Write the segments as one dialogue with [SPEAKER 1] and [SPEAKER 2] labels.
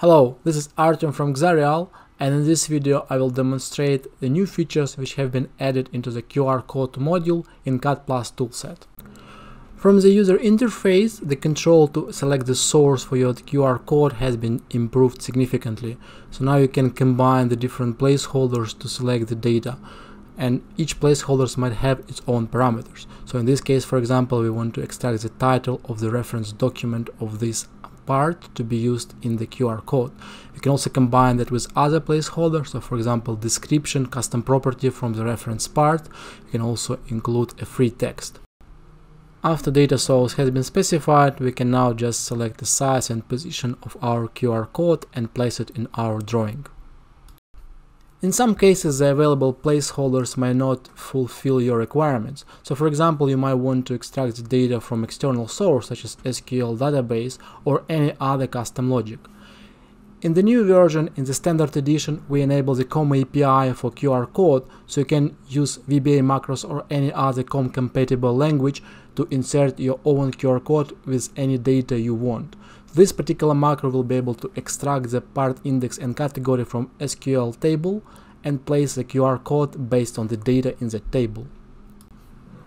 [SPEAKER 1] Hello, this is Artem from Xarial and in this video I will demonstrate the new features which have been added into the QR code module in CAD Plus toolset. From the user interface, the control to select the source for your QR code has been improved significantly. So now you can combine the different placeholders to select the data and each placeholders might have its own parameters. So in this case, for example, we want to extract the title of the reference document of this part to be used in the QR code. You can also combine that with other placeholders, so for example description, custom property from the reference part. You can also include a free text. After data source has been specified, we can now just select the size and position of our QR code and place it in our drawing. In some cases, the available placeholders may not fulfill your requirements. So for example, you might want to extract the data from external source such as SQL database or any other custom logic. In the new version, in the standard edition, we enable the COM API for QR code, so you can use VBA macros or any other COM compatible language to insert your own QR code with any data you want. This particular macro will be able to extract the part index and category from SQL table and place the QR code based on the data in the table.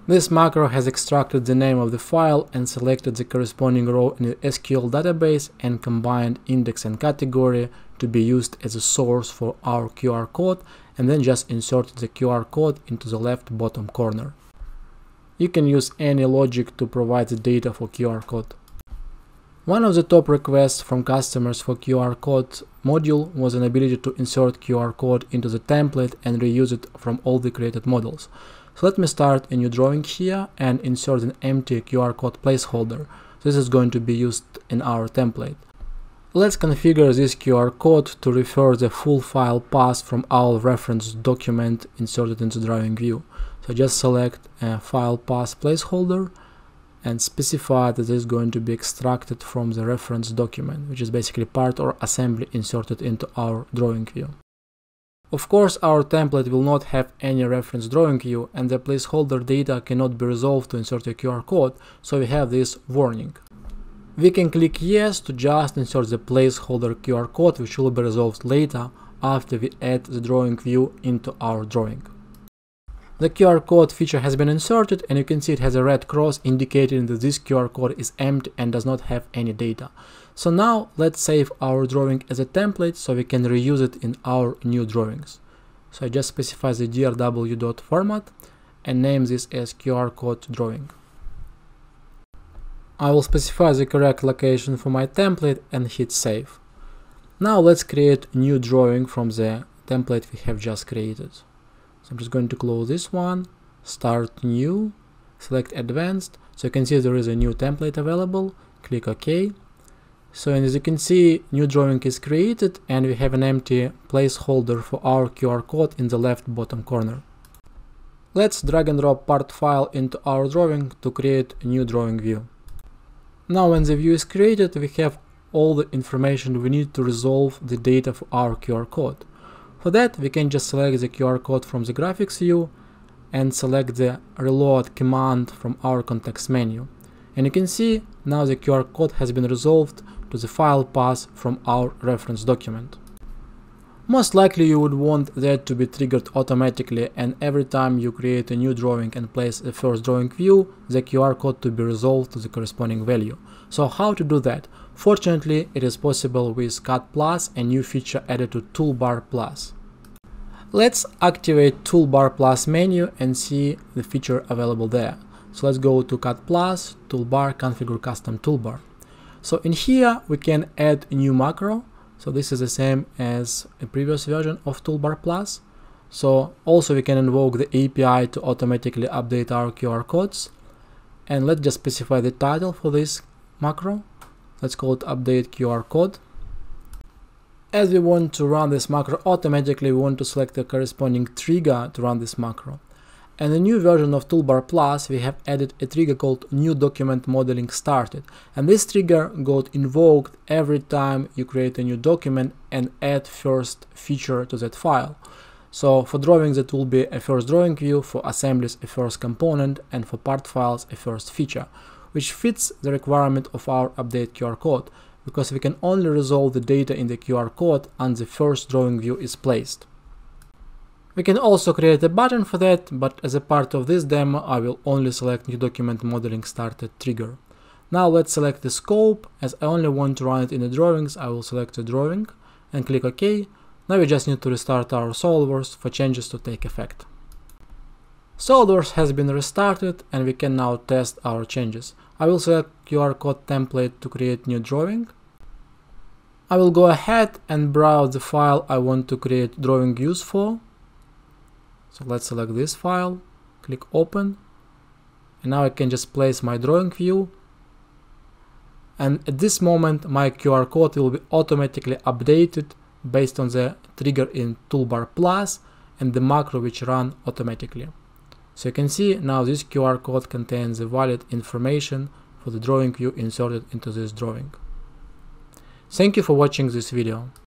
[SPEAKER 1] This macro has extracted the name of the file and selected the corresponding row in the SQL database and combined index and category to be used as a source for our QR code and then just inserted the QR code into the left bottom corner. You can use any logic to provide the data for QR code. One of the top requests from customers for QR code module was an ability to insert QR code into the template and reuse it from all the created models. So let me start a new drawing here and insert an empty QR code placeholder. This is going to be used in our template. Let's configure this QR code to refer the full file path from our reference document inserted into drawing view. So just select a file path placeholder and specify that is going to be extracted from the reference document, which is basically part or assembly inserted into our drawing view. Of course, our template will not have any reference drawing view and the placeholder data cannot be resolved to insert a QR code, so we have this warning. We can click yes to just insert the placeholder QR code which will be resolved later after we add the drawing view into our drawing. The QR code feature has been inserted and you can see it has a red cross indicating that this QR code is empty and does not have any data. So now let's save our drawing as a template so we can reuse it in our new drawings. So I just specify the drw format and name this as QR code drawing. I will specify the correct location for my template and hit save. Now let's create new drawing from the template we have just created. So I'm just going to close this one, start new, select advanced. So you can see there is a new template available, click OK. So as you can see, new drawing is created and we have an empty placeholder for our QR code in the left bottom corner. Let's drag and drop part file into our drawing to create a new drawing view. Now when the view is created, we have all the information we need to resolve the data for our QR code. For that, we can just select the QR code from the graphics view and select the reload command from our context menu. And you can see now the QR code has been resolved to the file path from our reference document. Most likely you would want that to be triggered automatically and every time you create a new drawing and place a first drawing view, the QR code to be resolved to the corresponding value. So how to do that? Fortunately, it is possible with CAD Plus, a new feature added to Toolbar Plus. Let's activate Toolbar Plus menu and see the feature available there. So let's go to CAD Plus, Toolbar, Configure Custom Toolbar. So in here we can add a new macro. So this is the same as a previous version of Toolbar Plus. So also we can invoke the API to automatically update our QR codes. And let's just specify the title for this macro. Let's call it update QR code. As we want to run this macro automatically, we want to select the corresponding trigger to run this macro. And the new version of Toolbar Plus, we have added a trigger called New Document Modeling Started. And this trigger got invoked every time you create a new document and add first feature to that file. So for drawings it will be a first drawing view, for assemblies a first component, and for part files a first feature which fits the requirement of our update QR code. because we can only resolve the data in the QR code and the first drawing view is placed. We can also create a button for that, but as a part of this demo I will only select new document modeling started trigger. Now let's select the scope, as I only want to run it in the drawings I will select the drawing and click OK. Now we just need to restart our SOLIDWORKS for changes to take effect. SOLIDWORKS has been restarted and we can now test our changes. I will select QR code template to create new drawing. I will go ahead and browse the file I want to create drawing views for. So let's select this file, click open, and now I can just place my drawing view. And at this moment my QR code will be automatically updated based on the trigger in toolbar plus and the macro which run automatically. So you can see now this QR code contains the valid information for the drawing view inserted into this drawing. Thank you for watching this video.